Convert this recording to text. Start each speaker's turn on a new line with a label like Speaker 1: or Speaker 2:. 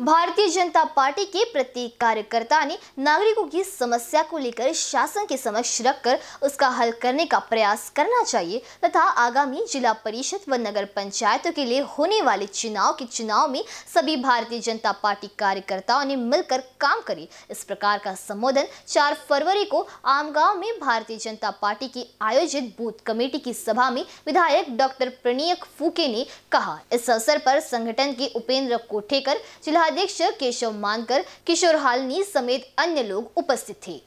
Speaker 1: Bharatiya Janata party के प्रत्येक कार्यकर्ता ने नागरिकों की समस्या को लेकर शासन के समक्ष रखकर उसका हल करने का प्रयास करना चाहिए तथा आगामी जिला परिषद व नगर पंचायतों के लिए होने वाले चुनाव के चुनाव में सभी भारतीय जनता पार्टी कार्यकर्ताओं ने मिलकर काम करे। इस प्रकार का संबोधन 4 फरवरी को आमगांव में भारतीय जनता पार्टी की आयोजित बूथ कमेटी की सभा में विधायक डॉक्टर प्रणीयक फूके ने कहा। इस अवसर पर संगठन के उपेंद्र कोठेकर जिला अध्यक्ष केशव मानकर किशोर हालनी समेत अन्य लोग उपस्थित थे।